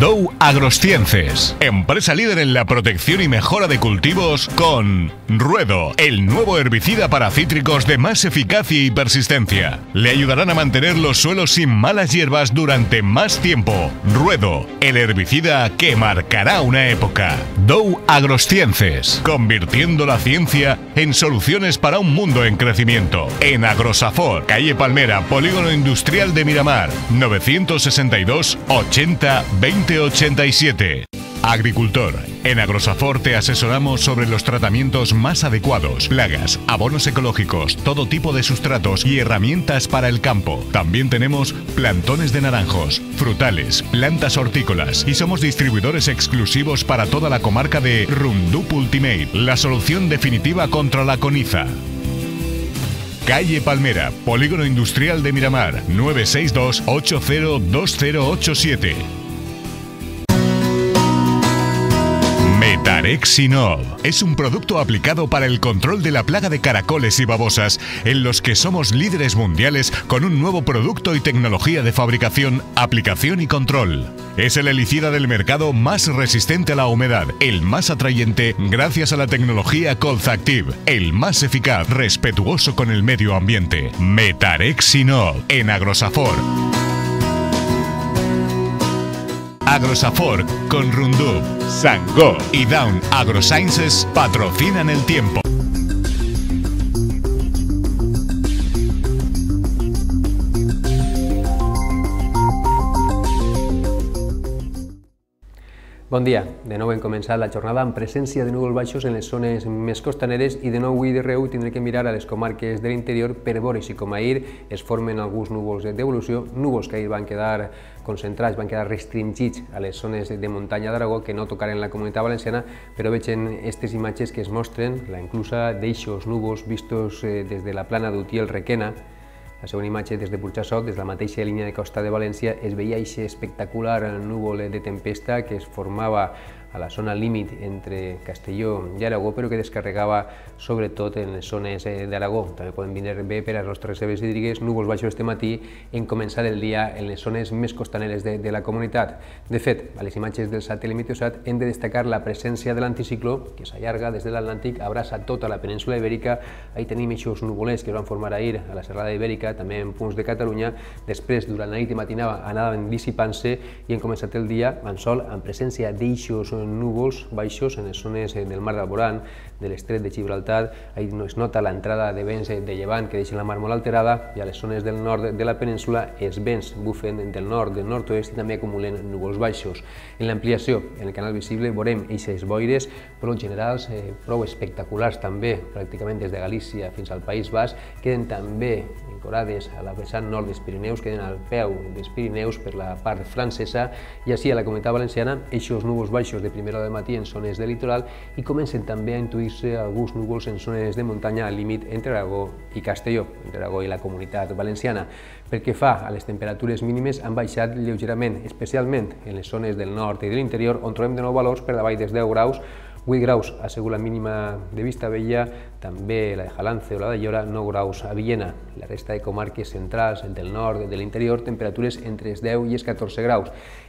Dow Agrosciences, empresa líder en la protección y mejora de cultivos con Ruedo, el nuevo herbicida para cítricos de más eficacia y persistencia. Le ayudarán a mantener los suelos sin malas hierbas durante más tiempo. Ruedo, el herbicida que marcará una época. Dow Agrosciences, convirtiendo la ciencia en soluciones para un mundo en crecimiento. En Agrosafor, calle Palmera, Polígono Industrial de Miramar, 962 80 20 87. Agricultor. En Agrosafor te asesoramos sobre los tratamientos más adecuados, plagas, abonos ecológicos, todo tipo de sustratos y herramientas para el campo. También tenemos plantones de naranjos, frutales, plantas hortícolas y somos distribuidores exclusivos para toda la comarca de Rundup Ultimate, la solución definitiva contra la coniza. Calle Palmera, Polígono Industrial de Miramar, 962 802087. Metarexinol es un producto aplicado para el control de la plaga de caracoles y babosas, en los que somos líderes mundiales con un nuevo producto y tecnología de fabricación, aplicación y control. Es el helicida del mercado más resistente a la humedad, el más atrayente gracias a la tecnología Colzactive, el más eficaz, respetuoso con el medio ambiente. Metarexinol en Agrosafor. Agrosafor con Rundup, Sango y Down AgroSciences patrocinan el tiempo. Bon dia. De nou hem començat la jornada amb presència de núvols baixos en les zones més costaneres i de nou avui de reu tindré que mirar a les comarques de l'interior per veure si com ahir es formen alguns núvols d'evolució, núvols que ahir van quedar concentrats, van quedar restringits a les zones de muntanya d'Aragó que no tocaren la comunitat valenciana, però veig en aquestes imatges que es mostren la inclusa d'eixos núvols vistos eh, des de la plana d'Utiel Requena, la segona imatge des de Burxassot, des de la mateixa línia de costa de València, es veia aquest espectacular núvol de tempesta que es formava a la zona límit entre Castelló i Aragó, però que descarregava sobretot en les zones eh, d'Aragó. També poden venir bé per a les nostres reserves hídriques, núvols baixos este matí en començar el dia en les zones més costaneres de, de la comunitat. De fet, a les imatges del satèl·lit Meteosat hem de destacar la presència de l'anticicló que s'allarga des de l'Atlàntic, abraça tota la península ibèrica. Ahí tenim aquests nuvolers que es van formar ahir a la serrada ibèrica, també en punts de Catalunya. Després, durant la nit i matinada, anaven dissipant-se i hem començat el dia amb sol, amb presència d'eixos núvols baixos en les zones del mar d'Alborán, de l'estret de Gibraltar, ahí es nota l'entrada de vents de llevant que deixen la mar molt alterada i a les zones del nord de la península els vents bufen del nord, del nord-oest i també acumulen núvols baixos. En l'ampliació, en el canal visible, veurem eixes boires prou generals, eh, prou espectaculars també, pràcticament des de Galícia fins al País Basc, queden també ancorades a la vessant nord dels Pirineus, queden al peu dels Pirineus per la part francesa. I així a la comunitat valenciana, eixos núvols baixos de primera hora de matí en zones de litoral i comencen també a intuir-se alguns núvols en zones de muntanya al límit entre Aragó i Castelló, entre Aragó i la comunitat valenciana. Pel que fa a les temperatures mínimes han baixat lleugerament, especialment en les zones del nord i de l'interior, on trobem de nou valors per davall dels 10 graus 8 graus a Segur la mínima de Vista Vella, també la de Jalance o la de Llora, 9 graus a Villena. La resta de comarques centrals, del nord, de l'interior, temperatures entre els 10 i els 14 graus.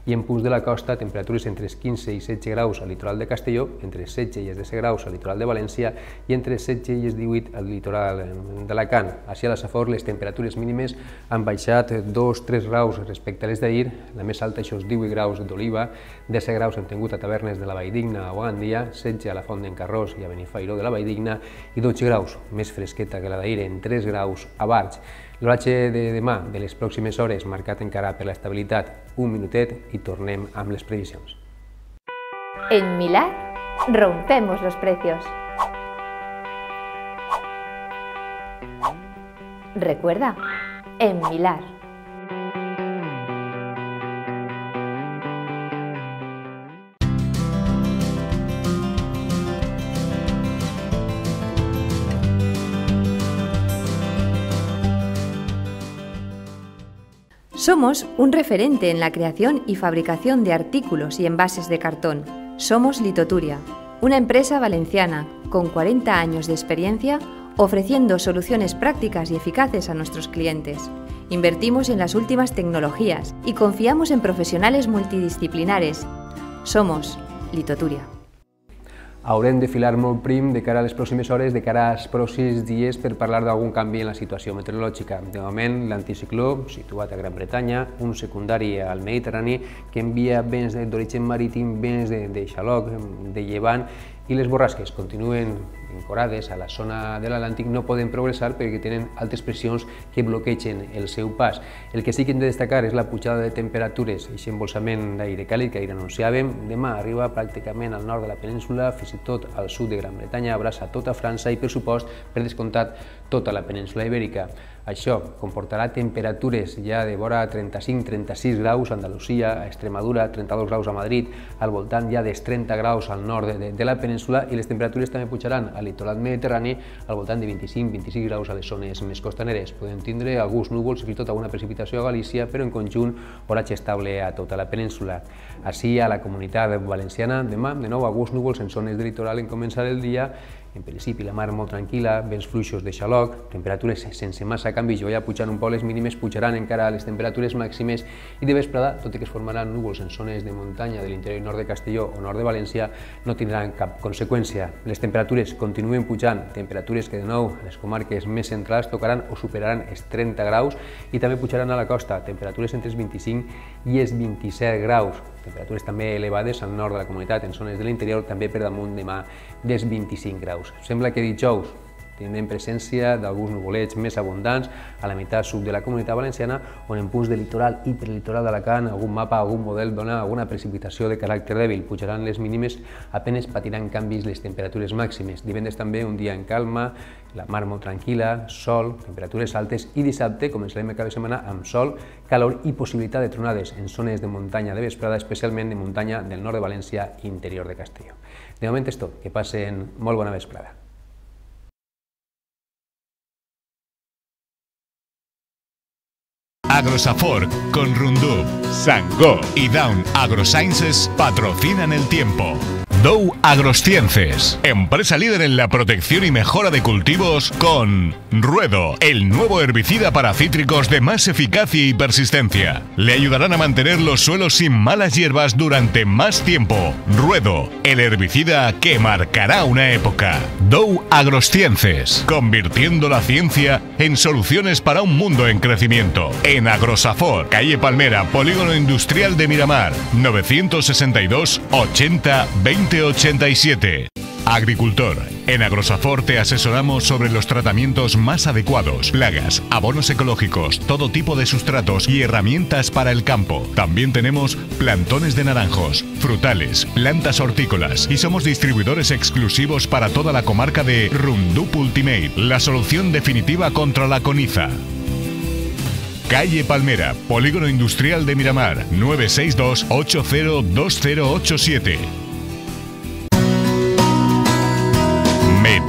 I en punts de la costa, temperatures entre els 15 i 16 graus al litoral de Castelló, entre els 16 i els 10 graus al litoral de València i entre els 16 i els 18 al litoral d'Alacant. Així a la Safor les temperatures mínimes han baixat 2-3 graus respecte a les d'ahir, la més alta, això 18 graus d'Oliva, 10 graus hem tingut a tavernes de la Valldigna o Gandia, 16 a la Font d'en Carròs i a Benifairó de la Valldigna i 12 graus, més fresqueta que la d'ahir, en 3 graus a Barx. L'oratge de demà, de les pròximes hores, marcat encara per l'estabilitat, un minutet i tornem amb les previsions. En Milán rompemos los precios. Recuerda, en Milar. Somos un referente en la creación y fabricación de artículos y envases de cartón. Somos Litoturia, una empresa valenciana con 40 años de experiencia ofreciendo soluciones prácticas y eficaces a nuestros clientes. Invertimos en las últimas tecnologías y confiamos en profesionales multidisciplinares. Somos Litoturia. Haurem de filar molt prim de cara a les pròximes hores, de cara als pròxims dies per parlar d'algun canvi en la situació meteorològica. De moment, l'anticicló, situat a Gran Bretanya, un secundari al Mediterrani, que envia vents d'origen marítim, vents de, de xaloc, de llevant, i les borrasques continuen encorades a la zona de l'Atlàntic no poden progressar perquè tenen altes pressions que bloquegen el seu pas. El que sí que hem de destacar és la pujada de temperatures, aquest embolsament d'aire càlid que ahir anunciàvem. Demà arriba pràcticament al nord de la península, fins i tot al sud de Gran Bretanya, abraça tota França i, per supost, per descomptat, tota la península ibèrica. Això comportarà temperatures ja de vora 35-36 graus a Andalusia, a Extremadura, 32 graus a Madrid, al voltant ja dels 30 graus al nord de, de la península i les temperatures també pujaran al litoral mediterrani al voltant de 25-26 graus a les zones més costaneres. Podem tindre alguns núvols i fins i tot alguna precipitació a Galícia, però en conjunt oratge estable a tota la península. Així, a la comunitat valenciana, demà, de nou, alguns núvols en zones de litoral en començar el dia en principi, la mar molt tranquil·la, vents fluixos de xaloc, temperatures sense massa canvis, ja pujant un poc les mínimes, pujaran encara les temperatures màximes i de vesprada, tot i que es formaran núvols en zones de muntanya de l'interior nord de Castelló o nord de València, no tindran cap conseqüència. Les temperatures continuen pujant, temperatures que de nou a les comarques més centrals tocaran o superaran els 30 graus i també pujaran a la costa, temperatures entre els 25 i els 27 graus temperatures també elevades al nord de la comunitat, en zones de l'interior, també per damunt demà dels 25 graus. Sembla que dijous tindrem presència d'alguns nuvolets més abundants a la meitat sud de la comunitat valenciana, on en punts de litoral i perlitoral d'Alacant algun mapa, algun model dona alguna precipitació de caràcter dèbil. Pujaran les mínimes, apenes patiran canvis les temperatures màximes. Divendres també un dia en calma, la mar molt tranquil·la, sol, temperatures altes i dissabte començarem el cap de setmana amb sol, calor i possibilitat de tronades en zones de muntanya de vesprada, especialment de muntanya del nord de València i interior de Castelló. De moment és tot, que passen molt bona vesprada. Agrosafor con Rundub, Sangó y Down AgroSciences patrocinan el tiempo. Dow Agrosciences, empresa líder en la protección y mejora de cultivos con Ruedo, el nuevo herbicida para cítricos de más eficacia y persistencia. Le ayudarán a mantener los suelos sin malas hierbas durante más tiempo. Ruedo, el herbicida que marcará una época. Dow Agrosciences, convirtiendo la ciencia en soluciones para un mundo en crecimiento. En Agrosafor, calle Palmera, Polígono Industrial de Miramar, 962 80 20 2087. Agricultor. En Agrosafor te asesoramos sobre los tratamientos más adecuados, plagas, abonos ecológicos, todo tipo de sustratos y herramientas para el campo. También tenemos plantones de naranjos, frutales, plantas hortícolas y somos distribuidores exclusivos para toda la comarca de Rundup Ultimate, la solución definitiva contra la coniza. Calle Palmera, Polígono Industrial de Miramar, 962 802087.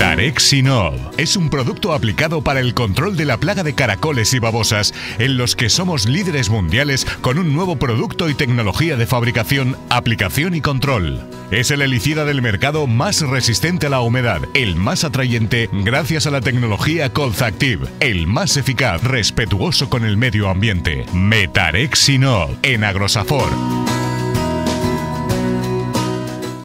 Tarexinol es un producto aplicado para el control de la plaga de caracoles y babosas, en los que somos líderes mundiales con un nuevo producto y tecnología de fabricación, aplicación y control. Es el helicida del mercado más resistente a la humedad, el más atrayente gracias a la tecnología Colzactive, el más eficaz, respetuoso con el medio ambiente. Metarexinol en Agrosafor.